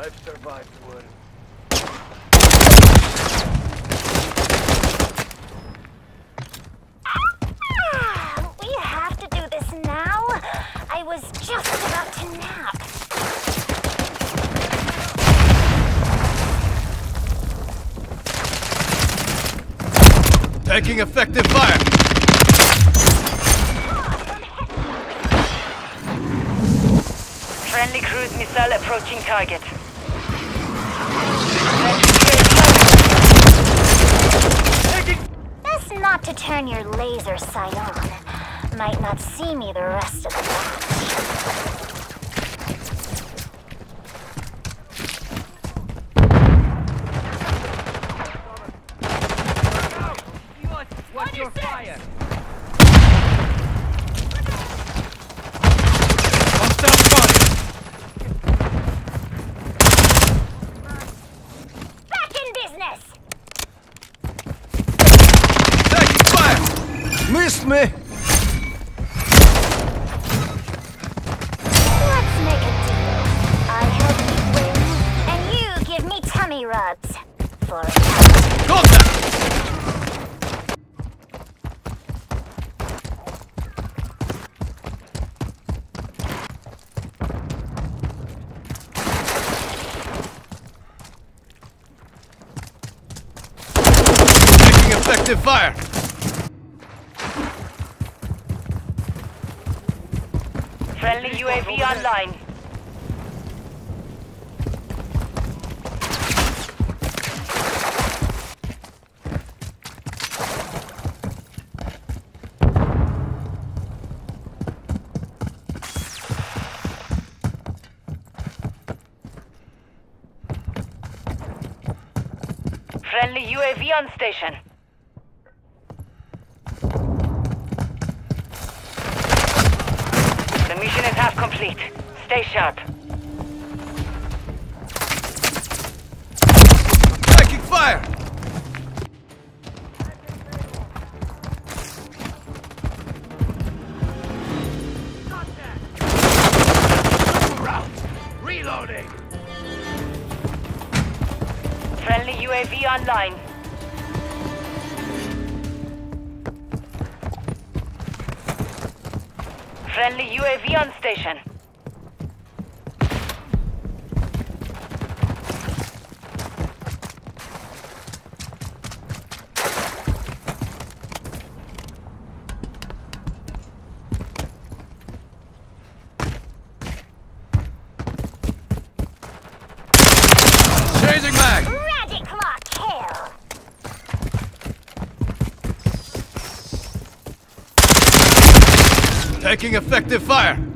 I've survived war. Ah, We have to do this now. I was just about to nap. Taking effective fire. Friendly cruise missile approaching target. Best not to turn your laser sight on. Might not see me the rest of the match. What's your fire? Missed me. Let's make a deal. I help you win, and you give me tummy rubs. For a count. Effective fire. Friendly UAV online. Friendly UAV on station. The mission is half complete. Stay sharp. Taking fire. Reloading! Friendly UAV online. Friendly UAV on station. Taking effective fire.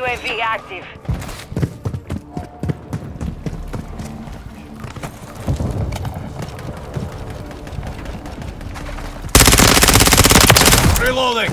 UAV active. Reloading.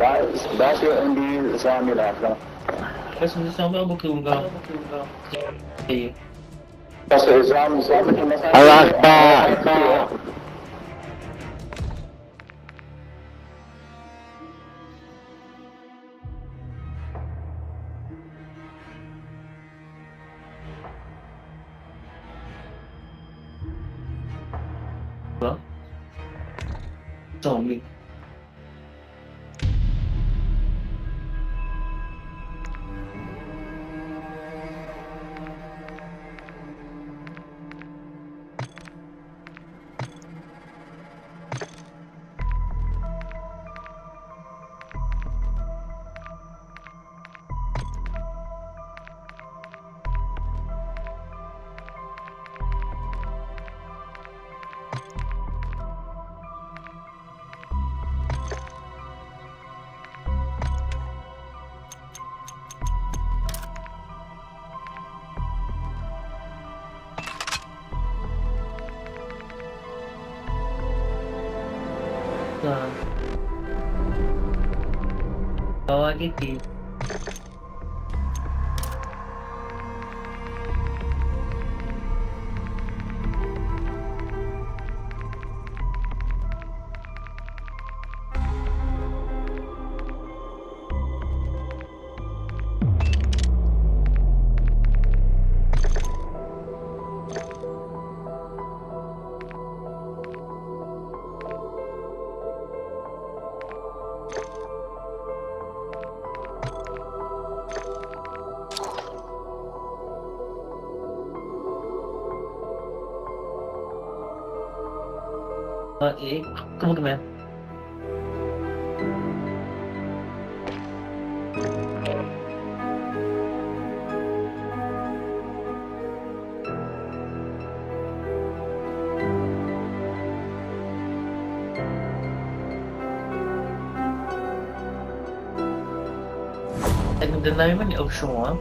Basya Indi Zamil Aflam. Allah Akbar. Zombie. की चीज़ 呃，诶，怎么怎么样？And the name of the show one.